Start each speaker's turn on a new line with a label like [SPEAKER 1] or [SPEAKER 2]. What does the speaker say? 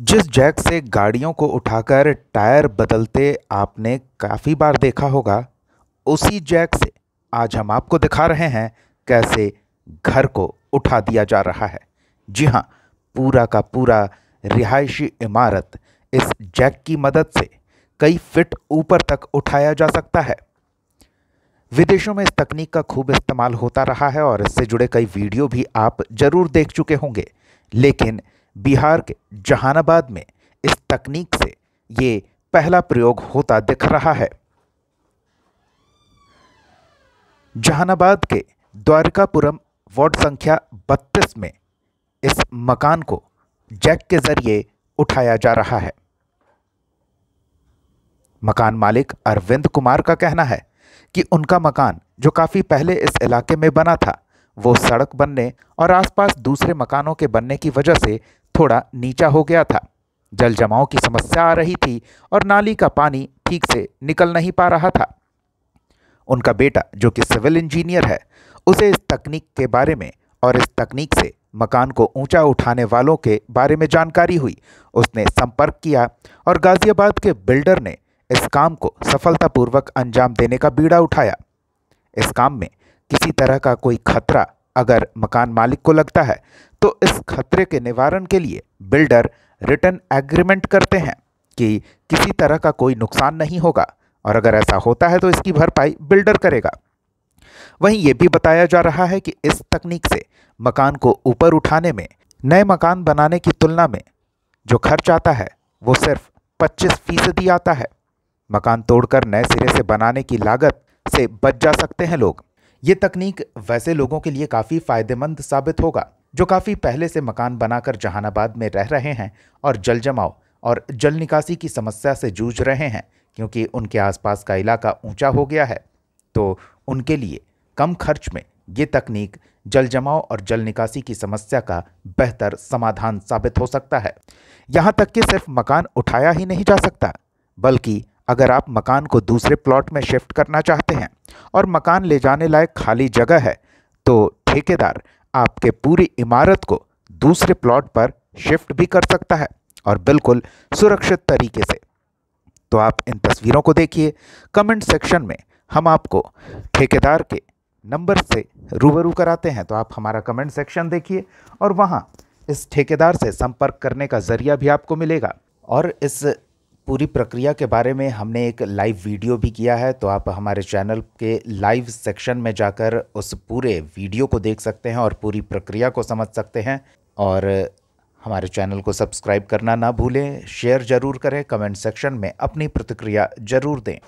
[SPEAKER 1] जिस जैक से गाड़ियों को उठाकर टायर बदलते आपने काफ़ी बार देखा होगा, उसी जैक से आज हम आपको दिखा रहे हैं कैसे घर को उठा दिया जा रहा है। जी हाँ पूरा का पूरा रिहायशी इमारत इस जैक की मदद से कई फिट ऊपर तक उठाया जा सकता है। विदेशों में इस तकनीक का खूब इस्तेमाल होता रहा है और इससे जुड़े कई वीडियो भी आप ज़रूर देख चुके होंगे। लेकिन बिहार के जहानाबाद में इस तकनीक से ये पहला प्रयोग होता दिख रहा है। जहानाबाद के द्वारकापुरम वार्ड संख्या 32 में इस मकान को जैक के ज़रिए उठाया जा रहा है। मकान मालिक अरविंद कुमार का कहना है कि उनका मकान जो काफ़ी पहले इस इलाके में बना था, वो सड़क बनने और आसपास दूसरे मकानों के बनने की वजह से थोड़ा नीचा हो गया था। जल जमाव की समस्या आ रही थी और नाली का पानी ठीक से निकल नहीं पा रहा था। उनका बेटा, जो कि सिविल इंजीनियर है, उसे इस तकनीक के बारे में और इस तकनीक से मकान को ऊँचा उठाने वालों के बारे में जानकारी हुई। उसने संपर्क किया और गाजियाबाद के बिल्डर ने इस काम को सफलतापूर्वक अंजाम देने का बीड़ा उठाया। इस काम में किसी तरह का कोई खतरा अगर मकान मालिक को लगता है तो इस खतरे के निवारण के लिए बिल्डर रिटर्न एग्रीमेंट करते हैं कि किसी तरह का कोई नुकसान नहीं होगा, और अगर ऐसा होता है तो इसकी भरपाई बिल्डर करेगा। वहीं ये भी बताया जा रहा है कि इस तकनीक से मकान को ऊपर उठाने में, नए मकान बनाने की तुलना में जो खर्च आता है, वो सिर्फ़ 25 फ़ीसदी आता है। मकान तोड़कर नए सिरे से बनाने की लागत से बच जा सकते हैं लोग। ये तकनीक वैसे लोगों के लिए काफ़ी फ़ायदेमंद साबित होगा, जो काफ़ी पहले से मकान बनाकर जहानाबाद में रह रहे हैं और जल जमाव और जल निकासी की समस्या से जूझ रहे हैं, क्योंकि उनके आसपास का इलाका ऊँचा हो गया है। तो उनके लिए कम खर्च में ये तकनीक जल जमाव और जल निकासी की समस्या का बेहतर समाधान साबित हो सकता है। यहाँ तक कि सिर्फ़ मकान उठाया ही नहीं जा सकता, बल्कि अगर आप मकान को दूसरे प्लॉट में शिफ्ट करना चाहते हैं और मकान ले जाने लायक खाली जगह है तो ठेकेदार आपके पूरी इमारत को दूसरे प्लॉट पर शिफ्ट भी कर सकता है और बिल्कुल सुरक्षित तरीके से। तो आप इन तस्वीरों को देखिए। कमेंट सेक्शन में हम आपको ठेकेदार के नंबर से रूबरू कराते हैं तो आप हमारा कमेंट सेक्शन देखिए और वहाँ इस ठेकेदार से संपर्क करने का ज़रिया भी आपको मिलेगा। और इस पूरी प्रक्रिया के बारे में हमने एक लाइव वीडियो भी किया है तो आप हमारे चैनल के लाइव सेक्शन में जाकर उस पूरे वीडियो को देख सकते हैं और पूरी प्रक्रिया को समझ सकते हैं। और हमारे चैनल को सब्सक्राइब करना ना भूलें शेयर ज़रूर करें कमेंट सेक्शन में अपनी प्रतिक्रिया ज़रूर दें।